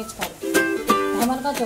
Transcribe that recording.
मीठ खाली ढामणगाव